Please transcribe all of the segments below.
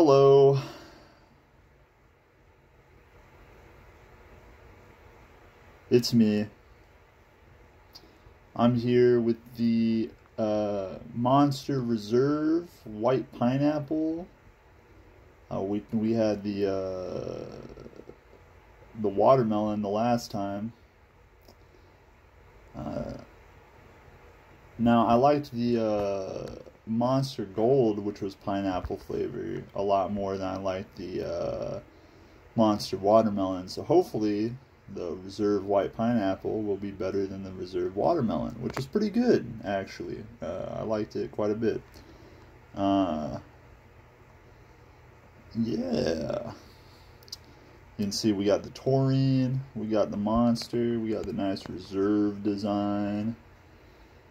Hello. It's me. I'm here with the uh, Monster Reserve White Pineapple. Uh, we we had the uh, the watermelon the last time. Uh, now I liked the uh, Monster Gold, which was pineapple flavor, a lot more than I liked the uh, Monster Watermelon. So hopefully the Reserve White Pineapple will be better than the Reserve Watermelon, which is pretty good actually. Uh, I liked it quite a bit. Uh, yeah. You can see we got the taurine, we got the monster, we got the nice reserve design.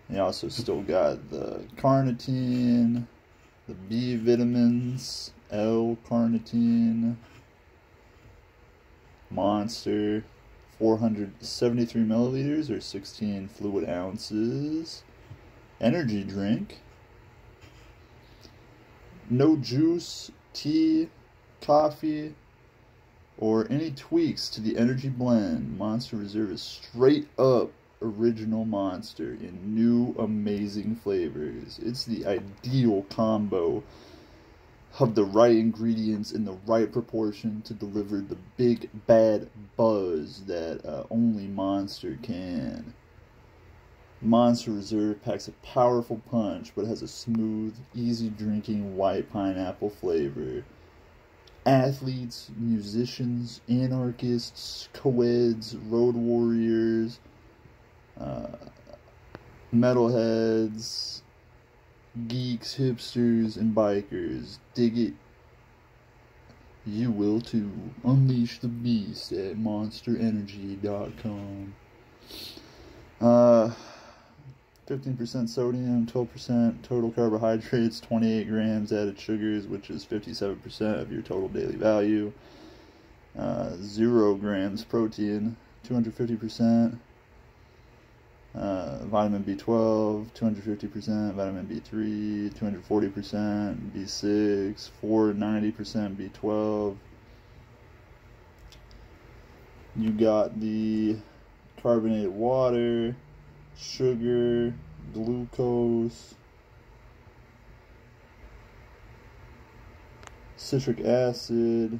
You also still got the carnitine, the B vitamins, L-carnitine, monster, 473 milliliters or 16 fluid ounces, energy drink, no juice, tea, coffee, or any tweaks to the energy blend. Monster Reserve is straight up original monster in new amazing flavors. It's the ideal combo of the right ingredients in the right proportion to deliver the big bad buzz that uh, only Monster can. Monster Reserve packs a powerful punch but has a smooth, easy drinking white pineapple flavor athletes, musicians, anarchists, co-eds, road warriors, uh, metalheads, geeks, hipsters, and bikers. Dig it. You will too. Unleash the beast at monsterenergy.com. Uh, 15% sodium, 12% total carbohydrates, 28 grams added sugars, which is 57% of your total daily value. Uh, 0 grams protein, 250%. Uh, vitamin B12, 250%, vitamin B3, 240%, B6, 490% B12. You got the carbonated water, sugar, glucose, citric acid.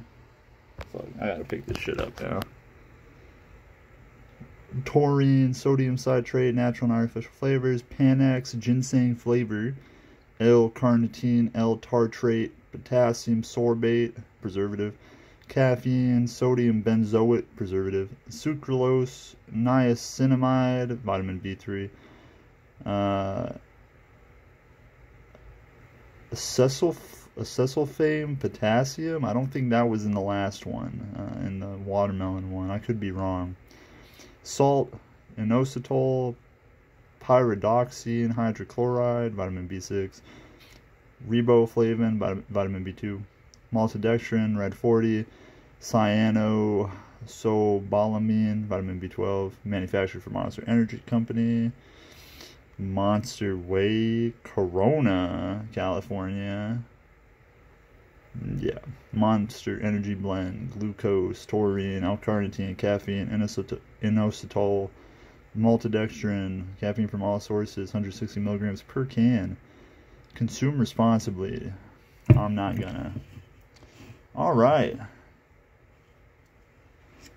Fuck, I gotta pick this shit up now. Taurine, sodium citrate, natural and artificial flavors, Panax, ginseng flavor, L-carnitine, L-tartrate, potassium sorbate, preservative, caffeine, sodium benzoate, preservative, sucralose, niacinamide, vitamin B3, uh, acesulfame, potassium. I don't think that was in the last one, uh, in the watermelon one. I could be wrong. Salt, inositol, pyridoxine, hydrochloride, vitamin B6, riboflavin, vitamin B2 maltodextrin, red 40, cyanocobalamin, vitamin B12, manufactured for Monster Energy Company, Monster Way, Corona, California. Mm, yeah, Monster Energy Blend, glucose, taurine, L-carnitine, caffeine, inositol, maltodextrin, caffeine from all sources, 160 milligrams per can. Consume responsibly. I'm not gonna. All right.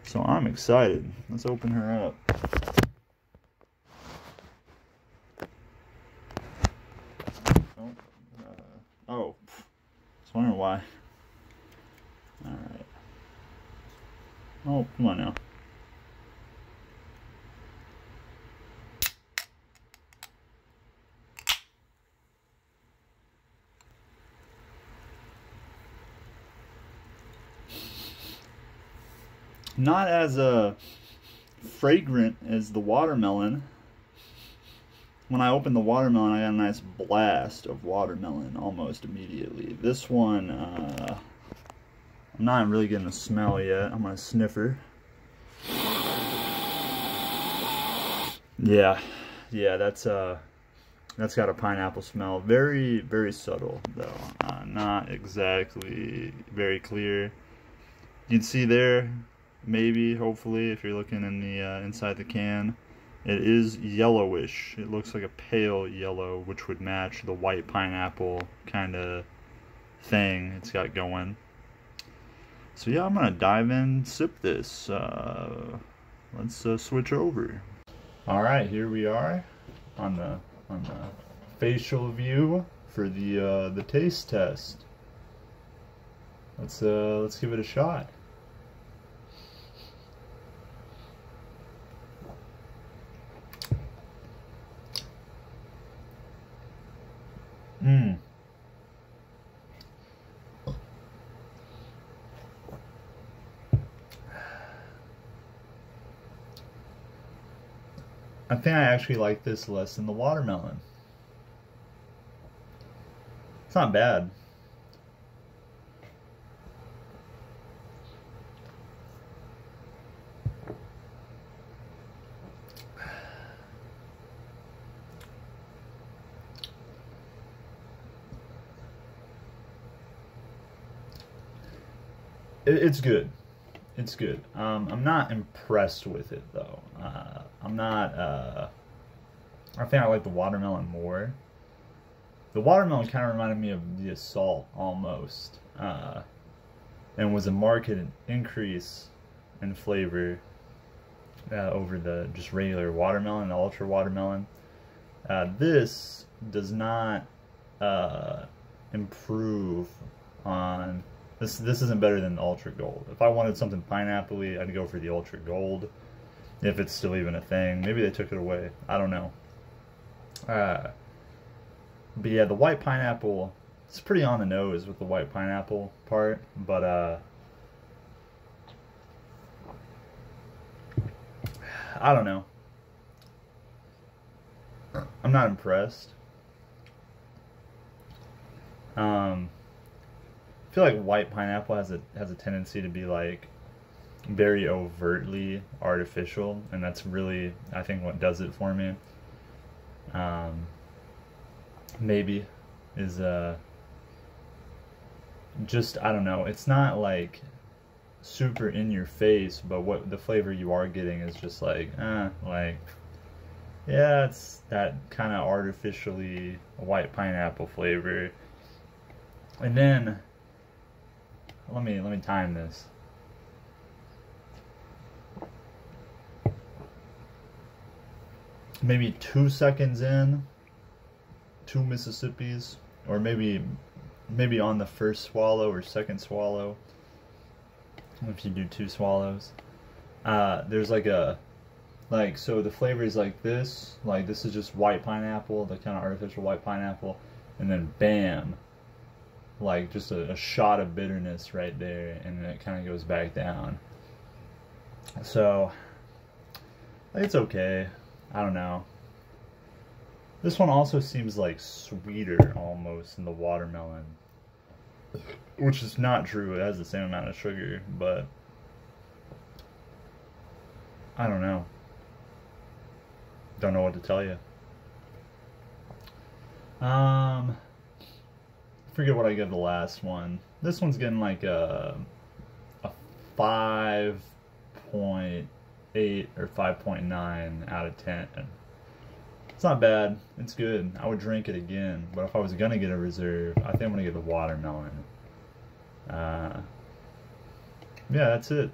So I'm excited. Let's open her up. Oh, uh, oh. Just wondering why. All right. Oh, come on now. Not as uh, fragrant as the watermelon. When I opened the watermelon, I got a nice blast of watermelon almost immediately. This one, uh, I'm not really getting a smell yet. I'm to sniffer. Yeah, yeah, that's, uh, That's got a pineapple smell. Very, very subtle, though. Uh, not exactly very clear. You can see there, maybe, hopefully, if you're looking in the uh, inside the can, it is yellowish. It looks like a pale yellow, which would match the white pineapple kind of thing it's got going. So yeah, I'm gonna dive in, sip this. Uh, let's uh, switch over. All right, here we are on the on the facial view for the uh, the taste test. Let's uh, let's give it a shot. I think I actually like this less than the watermelon. It's not bad. it's good it's good. Um, I'm not impressed with it though. I'm not. Uh, I think I like the watermelon more. The watermelon kind of reminded me of the assault almost, uh, and was a marked increase in flavor uh, over the just regular watermelon, the ultra watermelon. Uh, this does not uh, improve on this this isn't better than Ultra Gold. If I wanted something pineapple I'd go for the Ultra Gold. If it's still even a thing. Maybe they took it away. I don't know. Uh, but yeah, the white pineapple, it's pretty on the nose with the white pineapple part. But uh, I don't know. I'm not impressed. Um, I feel like white pineapple has a has a tendency to be like very overtly artificial, and that's really I think what does it for me. Um, maybe is uh just I don't know. It's not like super in your face, but what the flavor you are getting is just like, eh, like yeah, it's that kind of artificially white pineapple flavor. And then let me let me time this. Maybe two seconds in, two Mississippi's, or maybe maybe on the first swallow or second swallow. If you do two swallows, uh, there's like a like so the flavor is like this. Like this is just white pineapple, the kind of artificial white pineapple, and then bam, like just a, a shot of bitterness right there, and then it kind of goes back down. So, it's okay. I don't know. This one also seems like sweeter almost than the watermelon. Which is not true. It has the same amount of sugar, but I don't know. Don't know what to tell you. Um forget what I gave the last one. This one's getting like a a five point eight or five point nine out of ten. It's not bad. It's good. I would drink it again. But if I was gonna get a reserve, I think I'm gonna get the watermelon. Uh, yeah, that's it.